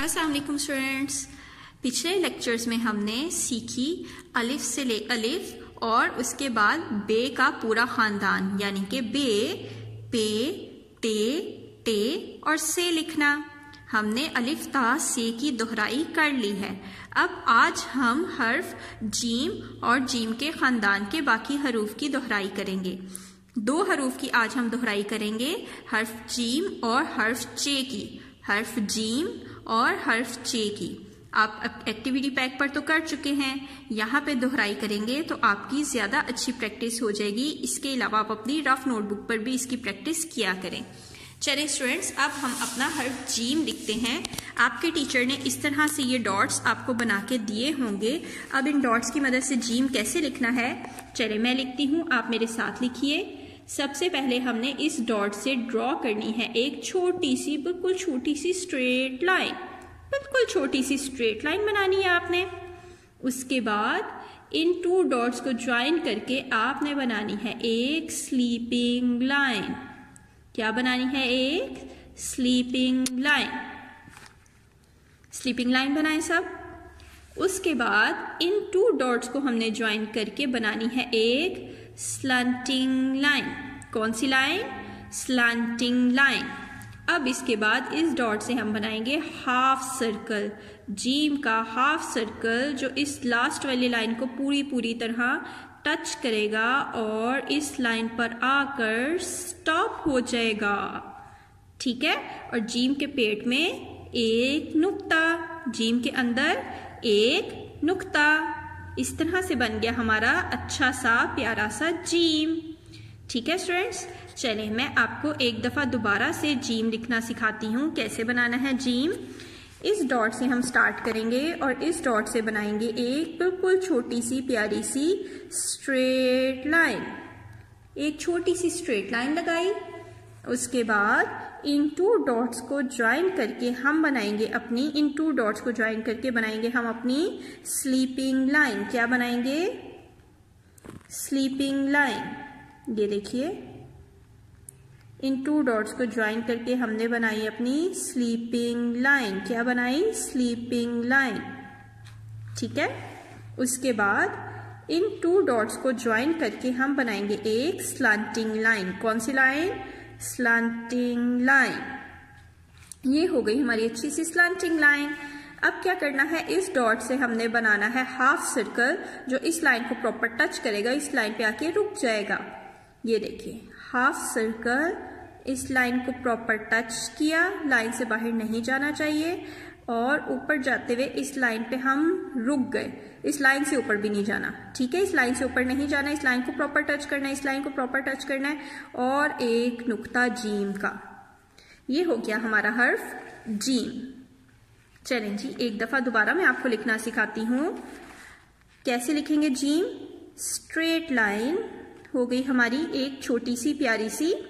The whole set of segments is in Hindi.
असलम स्टूडेंट्स पिछले लेक्चर्स में हमने सीखी अलिफ से ले, अलिफ और उसके बाद बे का पूरा खानदान, यानी कि बे, पे टे टे और से लिखना। हमने अलिफ, ता, से की दोहराई कर ली है। अब आज हम हर्फ, जीम और जीम के खानदान के बाकी हरूफ की दोहराई करेंगे। दो हरूफ की आज हम दोहराई करेंगे, हर्फ जीम और हर्फ चे की। हर्फ जीम और हर्फ चे की। आप एक्टिविटी पैक पर तो कर चुके हैं, यहाँ पे दोहराई करेंगे तो आपकी ज़्यादा अच्छी प्रैक्टिस हो जाएगी। इसके अलावा आप अपनी रफ नोटबुक पर भी इसकी प्रैक्टिस किया करें। चलिए स्टूडेंट्स अब हम अपना हर्फ जीम लिखते हैं। आपके टीचर ने इस तरह से ये डॉट्स आपको बना के दिए होंगे। अब इन डॉट्स की मदद से जीम कैसे लिखना है? चलिए मैं लिखती हूँ, आप मेरे साथ लिखिए। सबसे पहले हमने इस डॉट से ड्रॉ करनी है एक छोटी सी, बिल्कुल छोटी सी स्ट्रेट लाइन बिल्कुल छोटी सी स्ट्रेट लाइन बनानी है आपने। उसके बाद इन टू डॉट्स को ज्वाइन करके आपने बनानी है एक स्लीपिंग लाइन क्या बनानी है एक? स्लीपिंग लाइन स्लीपिंग लाइन बनाए सब। उसके बाद इन टू डॉट्स को हमने ज्वाइन करके बनानी है एक स्लंटिंग लाइन कौन सी लाइन स्लंटिंग लाइन अब इसके बाद इस डॉट से हम बनाएँगे हाफ़ सर्कल जीम का हाफ़ सर्कल जो इस लास्ट वाली लाइन को पूरी पूरी तरह टच करेगा और इस लाइन पर आकर स्टॉप हो जाएगा। ठीक है? और जीम के पेट में एक नुक्ता. जीम के अंदर एक नुक्ता. इस तरह से बन गया हमारा अच्छा सा प्यारा सा जीम ठीक है स्टूडेंट्स चलिए मैं आपको एक दफ़ा दोबारा से जीम लिखना सिखाती हूँ, कैसे बनाना है जीम इस डॉट से हम स्टार्ट करेंगे और इस डॉट से बनाएँगे एक बिल्कुल छोटी सी प्यारी सी स्ट्रेट लाइन एक छोटी सी स्ट्रेट लाइन लगाई, उसके बाद इन टू डॉट्स को ज्वाइन करके हम बनाएँगे अपनी, इन टू डॉट्स को ज्वाइन करके बनाएँगे हम अपनी स्लीपिंग लाइन क्या बनाएँगे? स्लीपिंग लाइन ये देखिए। इन टू डॉट्स को ज्वाइन करके हमने बनाई अपनी स्लीपिंग लाइन क्या बनाई? स्लीपिंग लाइन ठीक है? उसके बाद इन टू डॉट्स को ज्वाइन करके हम बनाएँगे एक स्लांटिंग लाइन कौन सी लाइन स्लांटिंग लाइन ये हो गई हमारी अच्छी सी स्लांटिंग लाइन अब क्या करना है? इस डॉट से हमने बनाना है हाफ़ सर्कल जो इस लाइन को प्रॉपर टच करेगा, इस लाइन पे आके रुक जाएगा. ये देखिए हाफ़ सर्कल इस लाइन को प्रॉपर टच किया लाइन से बाहर नहीं जाना चाहिए. और ऊपर जाते हुए इस लाइन पे हम रुक गए। इस लाइन से ऊपर भी नहीं जाना। ठीक है? इस लाइन से ऊपर नहीं जाना, इस लाइन को प्रॉपर टच करना है, इस लाइन को प्रॉपर टच करना है और एक नुक्ता जीम का। ये हो गया हमारा हर्फ जीम। चलें जी, एक दफ़ा दोबारा मैं आपको लिखना सिखाती हूँ। कैसे लिखेंगे जीम? स्ट्रेट लाइन हो गई हमारी एक छोटी सी प्यारी सी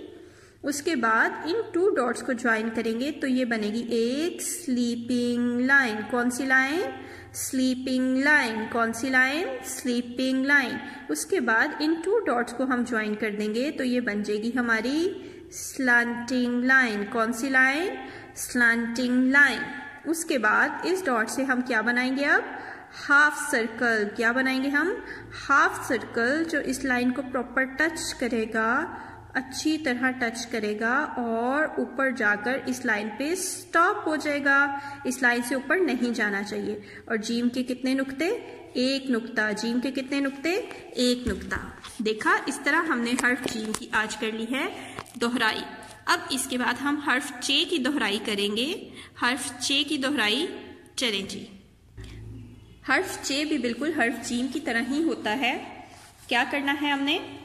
उसके बाद इन टू डॉट्स को ज्वाइन करेंगे तो ये बनेगी एक स्लीपिंग लाइन कौन सी लाइन स्लीपिंग लाइन कौन सी लाइन स्लीपिंग लाइन उसके बाद इन टू डॉट्स को हम ज्वाइन कर देंगे तो ये बन जाएगी हमारी स्लांटिंग लाइन कौन सी लाइन स्लांटिंग लाइन उसके बाद इस डॉट से हम क्या बनाएँगे अब? हाफ़ सर्कल क्या बनाएँगे हम? हाफ़ सर्कल जो इस लाइन को प्रॉपर टच करेगा अच्छी तरह टच करेगा और ऊपर जाकर इस लाइन पे स्टॉप हो जाएगा। इस लाइन से ऊपर नहीं जाना चाहिए। और जीम के कितने नुक्ते? एक नुक्ता। जीम के कितने नुक्ते? एक नुक्ता। देखा, इस तरह हमने हर्फ जीम की आज कर ली है दोहराई। अब इसके बाद हम हर्फ चे की दोहराई करेंगे। हर्फ चे की दोहराई चलें जी। हर्फ चे भी बिल्कुल हर्फ जीम की तरह ही होता है। क्या करना है हमने?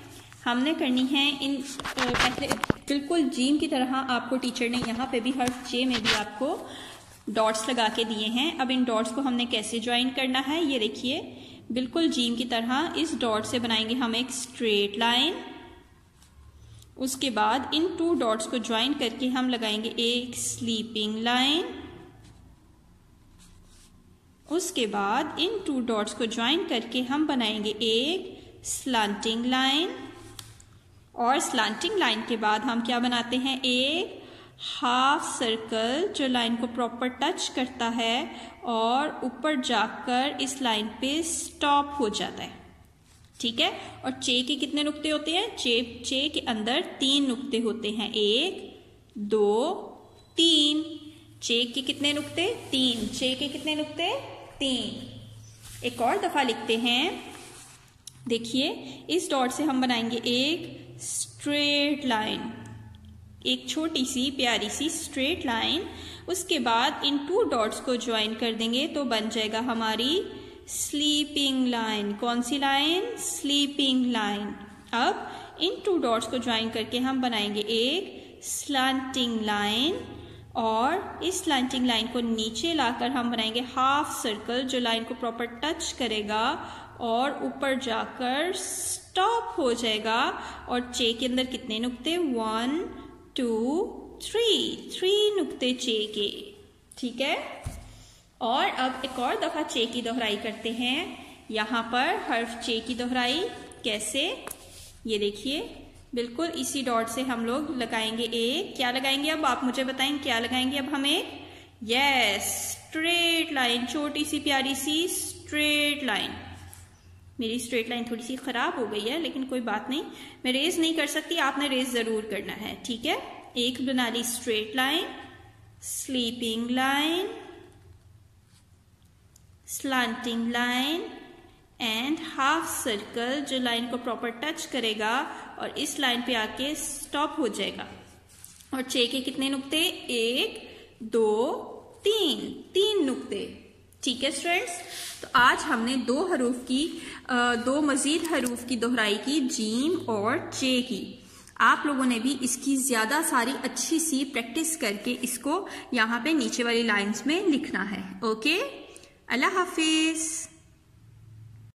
हमने करनी है इन पहले बिल्कुल जीम की तरह आपको टीचर ने यहाँ पे भी हर्फ जे में भी आपको डॉट्स लगा के दिए हैं। अब इन डॉट्स को हमने कैसे ज्वाइन करना है, ये देखिए। बिल्कुल जीम की तरह इस डॉट से बनाएँगे हम एक स्ट्रेट लाइन। उसके बाद इन टू डॉट्स को ज्वाइन करके हम लगाएँगे एक स्लीपिंग लाइन। उसके बाद इन टू डॉट्स को ज्वाइन करके हम बनाएँगे एक स्लांटिंग लाइन। और स्लांटिंग लाइन के बाद हम क्या बनाते हैं? एक हाफ़ सर्कल जो लाइन को प्रॉपर टच करता है और ऊपर जाकर इस लाइन पे स्टॉप हो जाता है। ठीक है? और चे के कितने नुक्ते होते हैं? चे चे के अंदर तीन नुक्ते होते हैं। एक, दो, तीन। चे के कितने नुक्ते? तीन। चे के कितने नुक्ते? तीन। एक और दफ़ा लिखते हैं। देखिए, इस डॉट से हम बनाएँगे एक स्ट्रेट लाइन एक छोटी सी, प्यारी सी स्ट्रेट लाइन उसके बाद इन टू डॉट्स को ज्वाइन कर देंगे तो बन जाएगा हमारी स्लीपिंग लाइन कौन सी लाइन स्लीपिंग लाइन अब इन टू डॉट्स को ज्वाइन करके हम बनाएँगे एक स्लांटिंग लाइन और इस स्लांटिंग लाइन को नीचे लाकर हम बनाएँगे हाफ़ सर्कल जो लाइन को प्रॉपर टच करेगा और ऊपर जाकर स्टॉप हो जाएगा। और चे के अंदर कितने नुक्ते? वन टू थ्री थ्री नुक्ते चे के। ठीक है? और अब एक और दफ़ा चे की दोहराई करते हैं। यहाँ पर हर्फ चे की दोहराई। कैसे? ये देखिए। बिल्कुल इसी डॉट से हम लोग लगाएँगे एक क्या लगाएँगे अब? आप मुझे बताएँगे क्या लगाएँगे अब हम? एक यस स्ट्रेट लाइन छोटी सी प्यारी सी स्ट्रेट लाइन मेरी स्ट्रेट लाइन थोड़ी सी खराब हो गई है, लेकिन कोई बात नहीं। मैं रेज नहीं कर सकती, आपने रेज ज़रूर करना है, ठीक है? एक बना ली straight line sleeping line slanting line and half circle जो लाइन को प्रॉपर टच करेगा और इस लाइन पे आके स्टॉप हो जाएगा। और चे के कितने नुक्ते? एक, दो, तीन। तीन नुक्ते। ठीक है स्टूडेंट्स तो आज हमने दो हरूफ की दो मजीद हरूफ की दोहराई की, जीम और चे की। आप लोगों ने भी इसकी ज़्यादा सारी अच्छी सी प्रैक्टिस करके इसको यहाँ पे नीचे वाली लाइंस में लिखना है। ओके अल्लाह हाफिज़।